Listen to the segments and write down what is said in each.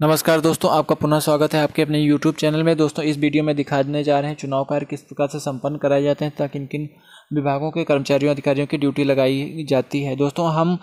नमस्कार दोस्तों, आपका पुनः स्वागत है आपके अपने YouTube चैनल में। दोस्तों, इस वीडियो में दिखाने जा रहे हैं चुनाव कार्य किस प्रकार से संपन्न कराए जाते हैं, ताकि किन किन विभागों के कर्मचारियों, अधिकारियों की ड्यूटी लगाई जाती है। दोस्तों, हम,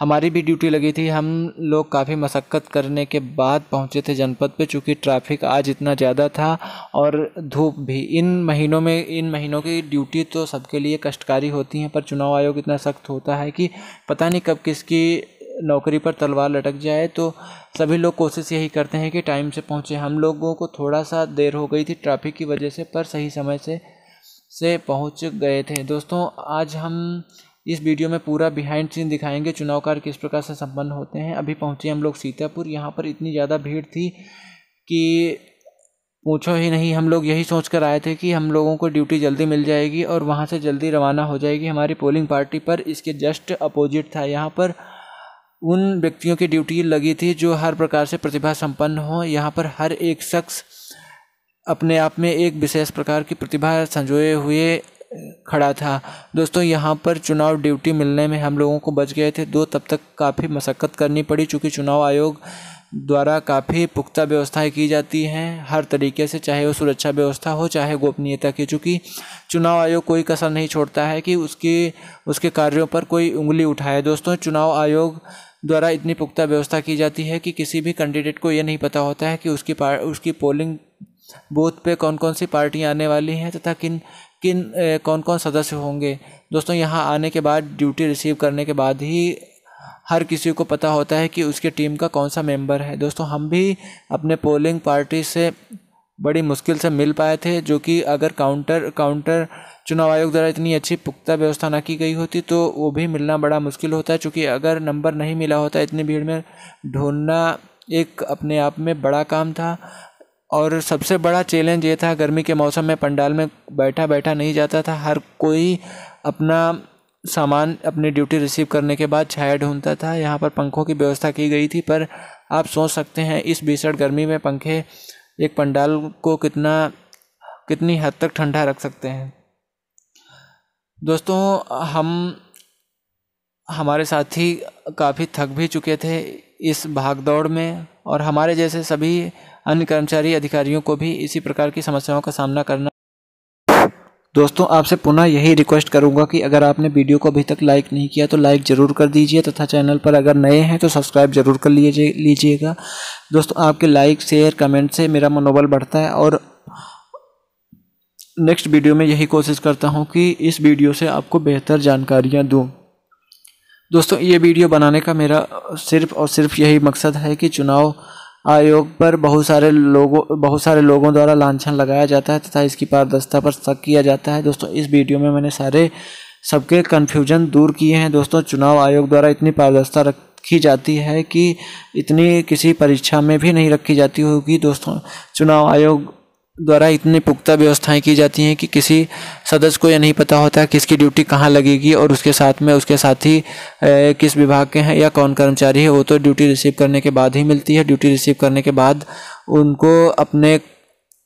हमारी भी ड्यूटी लगी थी। हम लोग काफ़ी मशक्क़त करने के बाद पहुँचे थे जनपद पे, चूँकि ट्रैफ़िक आज इतना ज़्यादा था और धूप भी। इन महीनों में, इन महीनों की ड्यूटी तो सबके लिए कष्टकारी होती हैं, पर चुनाव आयोग इतना सख्त होता है कि पता नहीं कब किसकी नौकरी पर तलवार लटक जाए तो सभी लोग कोशिश यही करते हैं कि टाइम से पहुँचे। हम लोगों को थोड़ा सा देर हो गई थी ट्रैफ़िक की वजह से, पर सही समय से से पहुँच गए थे। दोस्तों, आज हम इस वीडियो में पूरा बिहाइंड सीन दिखाएँगे, चुनाव कार्य किस प्रकार से संपन्न होते हैं। अभी पहुँचे हम लोग सीतापुर। यहाँ पर इतनी ज़्यादा भीड़ थी कि पूछो ही नहीं, हम लोग यही सोच कर आए थे कि हम लोगों को ड्यूटी जल्दी मिल जाएगी और वहाँ से जल्दी रवाना हो जाएगी हमारी पोलिंग पार्टी पर। इसके जस्ट अपोजिट था। यहाँ पर उन व्यक्तियों की ड्यूटी लगी थी जो हर प्रकार से प्रतिभा संपन्न हो। यहाँ पर हर एक शख्स अपने आप में एक विशेष प्रकार की प्रतिभा संजोए हुए खड़ा था। दोस्तों, यहाँ पर चुनाव ड्यूटी मिलने में हम लोगों को बच गए थे। दो तब तक काफ़ी मशक्क़त करनी पड़ी, चूँकि चुनाव आयोग द्वारा काफ़ी पुख्ता व्यवस्थाएँ की जाती हैं। हर तरीके से, चाहे वो सुरक्षा व्यवस्था हो, चाहे गोपनीयता की, चूँकि चुनाव आयोग कोई कसर नहीं छोड़ता है कि उसकी, उसके कार्यों पर कोई उंगली उठाए। दोस्तों, चुनाव आयोग द्वारा इतनी पुख्ता व्यवस्था की जाती है कि किसी भी कैंडिडेट को ये नहीं पता होता है कि उसकी पार उसकी पोलिंग बूथ पे कौन कौन सी पार्टियाँ आने वाली हैं तथा किन किन कौन कौन सदस्य होंगे। दोस्तों, यहाँ आने के बाद ड्यूटी रिसीव करने के बाद ही हर किसी को पता होता है कि उसके टीम का कौन सा मेंबर है। दोस्तों, हम भी अपने पोलिंग पार्टी से बड़ी मुश्किल से मिल पाए थे, जो कि अगर काउंटर काउंटर चुनाव आयोग द्वारा इतनी अच्छी पुख्ता व्यवस्था ना की गई होती तो वो भी मिलना बड़ा मुश्किल होता है, चूँकि अगर नंबर नहीं मिला होता, इतनी भीड़ में ढूंढना एक अपने आप में बड़ा काम था। और सबसे बड़ा चैलेंज ये था, गर्मी के मौसम में पंडाल में बैठा बैठा नहीं जाता था, हर कोई अपना सामान, अपनी ड्यूटी रिसीव करने के बाद छाया ढूंढता था। यहाँ पर पंखों की व्यवस्था की गई थी, पर आप सोच सकते हैं, इस भीषण गर्मी में पंखे एक पंडाल को कितना, कितनी हद तक ठंडा रख सकते हैं। दोस्तों, हम, हमारे साथी काफ़ी थक भी चुके थे इस भाग दौड़ में और हमारे जैसे सभी अन्य कर्मचारी अधिकारियों को भी इसी प्रकार की समस्याओं का सामना करना दोस्तों, आपसे पुनः यही रिक्वेस्ट करूँगा कि अगर आपने वीडियो को अभी तक लाइक नहीं किया तो लाइक ज़रूर कर दीजिए तथा चैनल पर अगर नए हैं तो सब्सक्राइब ज़रूर कर लीजिए लीजिएगा। दोस्तों, आपके लाइक शेयर कमेंट से मेरा मनोबल बढ़ता है और नेक्स्ट वीडियो में यही कोशिश करता हूँ कि इस वीडियो से आपको बेहतर जानकारियाँ दूँ। दोस्तों, ये वीडियो बनाने का मेरा सिर्फ़ और सिर्फ़ यही मकसद है कि चुनाव आयोग पर बहुत सारे लोगों, बहुत सारे लोगों द्वारा लांछन लगाया जाता है तथा इसकी पारदर्शिता पर शक किया जाता है। दोस्तों, इस वीडियो में मैंने सारे, सबके कन्फ्यूज़न दूर किए हैं। दोस्तों, चुनाव आयोग द्वारा इतनी पारदर्शिता रखी जाती है कि इतनी किसी परीक्षा में भी नहीं रखी जाती होगी। दोस्तों, चुनाव आयोग द्वारा इतनी पुख्ता व्यवस्थाएँ की जाती हैं कि किसी सदस्य को यह नहीं पता होता किसकी ड्यूटी कहाँ लगेगी और उसके साथ में उसके साथी किस विभाग के हैं या कौन कर्मचारी है, वो तो ड्यूटी रिसीव करने के बाद ही मिलती है। ड्यूटी रिसीव करने के बाद उनको अपने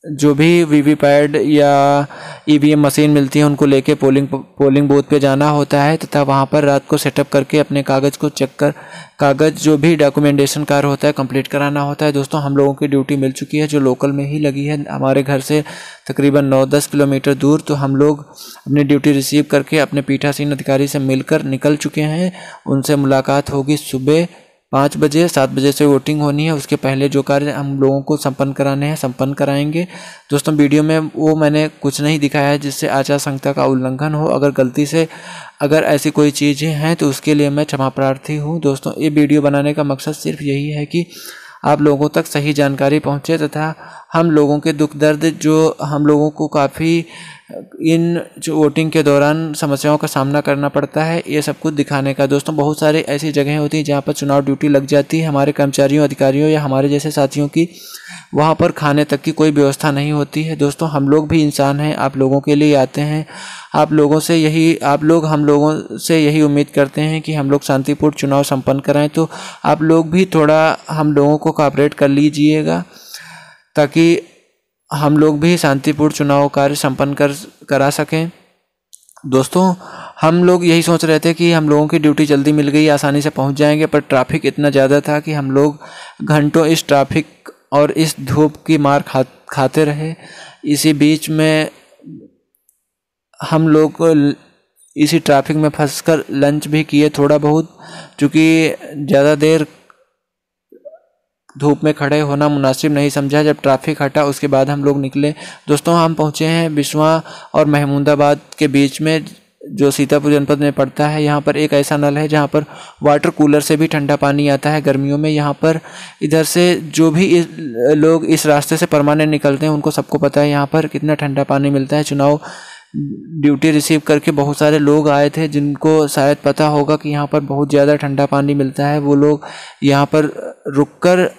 जो भी वीवीपैड या ईवीएम मशीन मिलती है, उनको लेके पोलिंग पोलिंग बूथ पे जाना होता है, तथा वहाँ पर रात को सेटअप करके अपने कागज़ को चेक कर, कागज़ जो भी डॉक्यूमेंटेशन कार्य होता है, कंप्लीट कराना होता है। दोस्तों, हम लोगों की ड्यूटी मिल चुकी है, जो लोकल में ही लगी है। हमारे घर से तकरीबन नौ दस किलोमीटर दूर तो हम लोग अपनी ड्यूटी रिसीव करके अपने पीठासीन अधिकारी से मिलकर निकल चुके हैं। उनसे मुलाकात होगी सुबह पाँच बजे सात बजे से वोटिंग होनी है। उसके पहले जो कार्य हम लोगों को संपन्न कराने हैं, संपन्न कराएँगे। दोस्तों, वीडियो में वो मैंने कुछ नहीं दिखाया है जिससे आचार संहिता का उल्लंघन हो। अगर गलती से अगर ऐसी कोई चीज़ें हैं तो उसके लिए मैं क्षमा प्रार्थी हूँ। दोस्तों, ये वीडियो बनाने का मकसद सिर्फ़ यही है कि आप लोगों तक सही जानकारी पहुँचे तथा हम लोगों के दुख दर्द जो हम लोगों को काफ़ी इन वोटिंग के दौरान समस्याओं का सामना करना पड़ता है, ये सब कुछ दिखाने का। दोस्तों, बहुत सारे ऐसी जगहें होती हैं जहाँ पर चुनाव ड्यूटी लग जाती है। हमारे कर्मचारियों, अधिकारियों या हमारे जैसे साथियों की वहाँ पर खाने तक की कोई व्यवस्था नहीं होती है। दोस्तों, हम लोग भी इंसान हैं, आप लोगों के लिए आते हैं। आप लोगों से यही, आप लोग हम लोगों से यही उम्मीद करते हैं कि हम लोग शांतिपूर्ण चुनाव संपन्न कराएँ। तो आप लोग भी थोड़ा हम लोगों को कॉपरेट कर लीजिएगा, ताकि हम लोग भी शांतिपूर्ण चुनाव कार्य संपन्न कर, करा सकें। दोस्तों, हम लोग यही सोच रहे थे कि हम लोगों की ड्यूटी जल्दी मिल गई, आसानी से पहुँच जाएँगे, पर ट्रैफ़िक इतना ज़्यादा था कि हम लोग घंटों इस ट्रैफ़िक और इस धूप की मार खा, खाते रहे। इसी बीच में हम लोग इसी ट्रैफ़िक में फंसकर लंच भी किए थोड़ा बहुत चूँकि ज़्यादा देर धूप में खड़े होना मुनासिब नहीं समझा। जब ट्रैफ़िक हटा उसके बाद हम लोग निकले। दोस्तों हम पहुँचे हैं बिस्वा और महमूदाबाद के बीच में जो सीतापुर जनपद में पड़ता है। यहाँ पर एक ऐसा नल है जहाँ पर वाटर कूलर से भी ठंडा पानी आता है गर्मियों में। यहाँ पर इधर से जो भी इस, लोग इस रास्ते से परमानेंट निकलते हैं उनको सबको पता है यहाँ पर कितना ठंडा पानी मिलता है। चुनाव ड्यूटी रिसीव करके बहुत सारे लोग आए थे जिनको शायद पता होगा कि यहाँ पर बहुत ज़्यादा ठंडा पानी मिलता है। वो लोग यहाँ पर रुक कर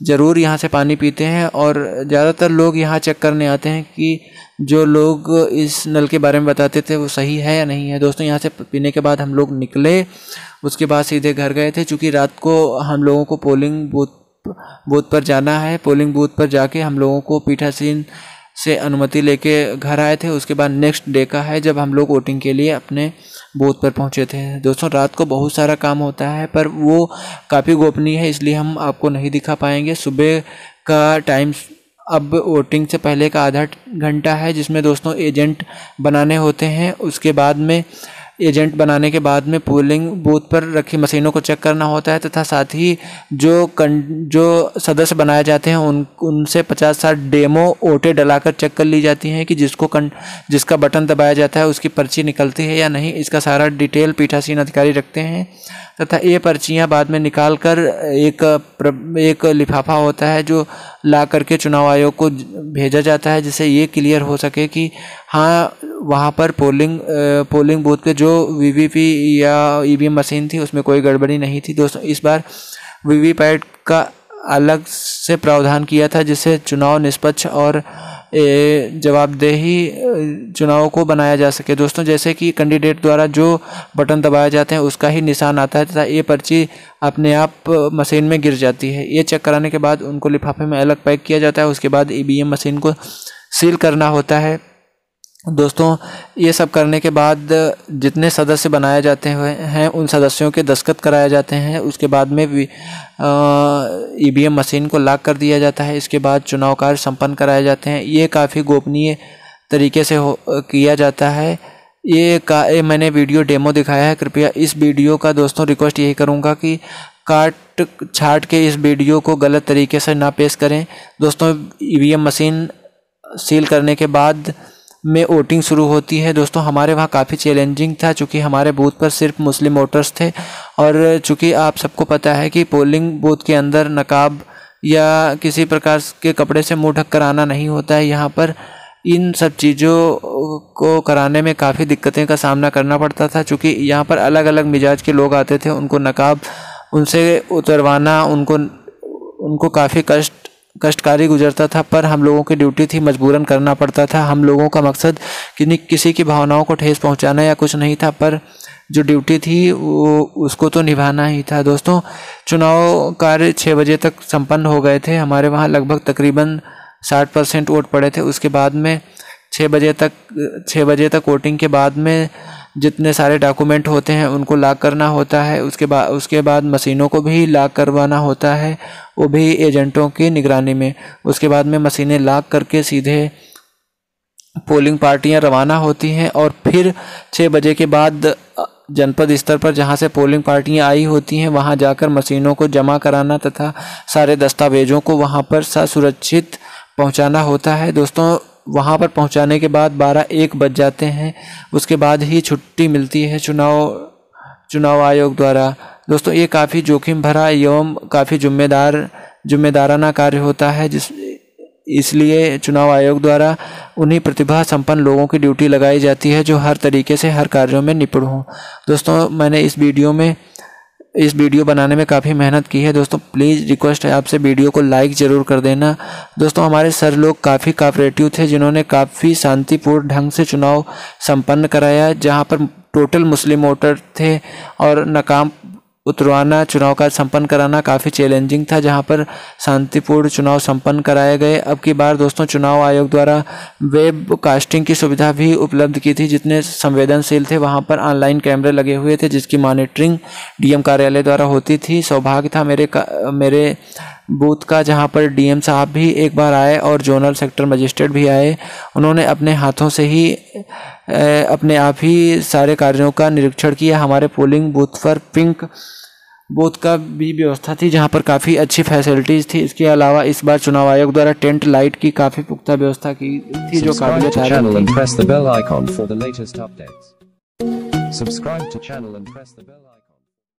ज़रूर यहाँ से पानी पीते हैं और ज़्यादातर लोग यहाँ चेक करने आते हैं कि जो लोग इस नल के बारे में बताते थे वो सही है या नहीं है। दोस्तों, यहाँ से पीने के बाद हम लोग निकले, उसके बाद सीधे घर गए थे, चूँकि रात को हम लोगों को पोलिंग बूथ बूथ पर जाना है। पोलिंग बूथ पर जाके हम लोगों को पीठासीन से अनुमति लेके घर आए थे। उसके बाद नेक्स्ट डे का है जब हम लोग वोटिंग के लिए अपने बूथ पर पहुँचे थे। दोस्तों, रात को बहुत सारा काम होता है, पर वो काफ़ी गोपनीय है, इसलिए हम आपको नहीं दिखा पाएँगे। सुबह का टाइम अब वोटिंग से पहले का आधा घंटा है, जिसमें दोस्तों एजेंट बनाने होते हैं। उसके बाद में एजेंट बनाने के बाद में पोलिंग बूथ पर रखी मशीनों को चेक करना होता है तथा साथ ही जो कं, जो सदस्य बनाए जाते हैं, उन, उनसे पचास साठ डेमो ओटे डलाकर चेक कर ली जाती हैं कि जिसको कं, जिसका बटन दबाया जाता है, उसकी पर्ची निकलती है या नहीं। इसका सारा डिटेल पीठासीन अधिकारी रखते हैं तथा ये पर्चियाँ बाद में निकाल कर एक एक लिफाफा होता है जो ला करके चुनाव आयोग को भेजा जाता है जिससे ये क्लियर हो सके कि हाँ वहाँ पर पोलिंग पोलिंग बूथ पे जो वीवीपी या ईवीएम मशीन थी, उसमें कोई गड़बड़ी नहीं थी। दोस्तों, इस बार वीवीपैट का अलग से प्रावधान किया था, जिससे चुनाव निष्पक्ष और जवाबदेही चुनाव को बनाया जा सके। दोस्तों, जैसे कि कैंडिडेट द्वारा जो बटन दबाए जाते हैं, उसका ही निशान आता है तथा ये पर्ची अपने आप मशीन में गिर जाती है। ये चेक कराने के बाद उनको लिफाफे में अलग पैक किया जाता है, उसके बाद ईवीएम मशीन को सील करना होता है। दोस्तों, ये सब करने के बाद जितने सदस्य बनाए जाते हुए हैं, उन सदस्यों के दस्खत कराए जाते हैं। उसके बाद में ई मशीन को लॉक कर दिया जाता है। इसके बाद चुनाव कार्य संपन्न कराए जाते हैं। ये काफ़ी गोपनीय तरीके से हो, किया जाता है। ये का, ये मैंने वीडियो डेमो दिखाया है। कृपया इस वीडियो का दोस्तों, रिक्वेस्ट यही करूँगा कि काट छाट के इस वीडियो को गलत तरीके से ना पेश करें। दोस्तों ईवीएम मशीन सील करने के बाद में वोटिंग शुरू होती है। दोस्तों, हमारे वहाँ काफ़ी चैलेंजिंग था, चूँकि हमारे बूथ पर सिर्फ़ मुस्लिम वोटर्स थे और चूँकि आप सबको पता है कि पोलिंग बूथ के अंदर नकाब या किसी प्रकार के कपड़े से मुँह ढक कर आना नहीं होता है। यहाँ पर इन सब चीज़ों को कराने में काफ़ी दिक्कतें का सामना करना पड़ता था, चूँकि यहाँ पर अलग अलग मिजाज के लोग आते थे। उनको नकाब, उनसे उतरवाना, उनको उनको काफ़ी कष्ट कष्टकारी गुजरता था, पर हम लोगों की ड्यूटी थी मजबूरन करना पड़ता था। हम लोगों का मकसद कि किसी की भावनाओं को ठेस पहुंचाना या कुछ नहीं था, पर जो ड्यूटी थी, वो, उसको तो निभाना ही था। दोस्तों, चुनाव कार्य छः बजे तक संपन्न हो गए थे। हमारे वहाँ लगभग तकरीबन साठ परसेंट वोट पड़े थे। उसके बाद में छः बजे तक छः बजे तक वोटिंग के बाद में जितने सारे डॉक्यूमेंट होते हैं, उनको लॉक करना होता है। उसके बाद उसके बाद मशीनों को भी लॉक करवाना होता है, वो भी एजेंटों की निगरानी में। उसके बाद में मशीनें लॉक करके सीधे पोलिंग पार्टियाँ रवाना होती हैं और फिर छः बजे के बाद जनपद स्तर पर जहाँ से पोलिंग पार्टियाँ आई होती हैं, वहाँ जाकर मशीनों को जमा कराना तथा सारे दस्तावेजों को वहाँ पर ससुरक्षित पहुंचाना होता है। दोस्तों वहाँ पर पहुँचाने के बाद बारह एक बज जाते हैं। उसके बाद ही छुट्टी मिलती है चुनाव चुनाव आयोग द्वारा। दोस्तों, ये काफ़ी जोखिम भरा एवं काफ़ी जिम्मेदार, जिम्मेदाराना कार्य होता है, जिस, इसलिए चुनाव आयोग द्वारा उन्हीं प्रतिभा संपन्न लोगों की ड्यूटी लगाई जाती है, जो हर तरीके से हर कार्यों में निपुण हों। दोस्तों, मैंने इस वीडियो में इस वीडियो बनाने में काफ़ी मेहनत की है। दोस्तों प्लीज़ रिक्वेस्ट है आपसे वीडियो को लाइक ज़रूर कर देना। दोस्तों, हमारे सर लोग काफ़ी कापरेटिव थे, जिन्होंने काफ़ी शांतिपूर्ण ढंग से चुनाव संपन्न कराया, जहाँ पर टोटल मुस्लिम वोटर थे और नकाम उतरवाना, चुनाव का संपन्न कराना काफ़ी चैलेंजिंग था, जहाँ पर शांतिपूर्ण चुनाव संपन्न कराए गए। अब की बार दोस्तों, चुनाव आयोग द्वारा वेब कास्टिंग की सुविधा भी उपलब्ध की थी, जितने संवेदनशील थे, वहाँ पर ऑनलाइन कैमरे लगे हुए थे, जिसकी मॉनिटरिंग डीएम कार्यालय द्वारा होती थी। सौभाग्य था मेरे मेरे बूथ का, जहाँ पर डीएम साहब भी एक बार आए और जोनल सेक्टर मजिस्ट्रेट भी आए। उन्होंने अपने हाथों से ही अपने आप ही सारे कार्यों का निरीक्षण किया। हमारे पोलिंग बूथ पर पिंक बूथ का भी व्यवस्था थी जहाँ पर काफ़ी अच्छी फैसिलिटीज़ थी। इसके अलावा इस बार चुनाव आयोग द्वारा टेंट लाइट की काफ़ी पुख्ता व्यवस्था की थी जो काबिल Subscribe to channel and press the bell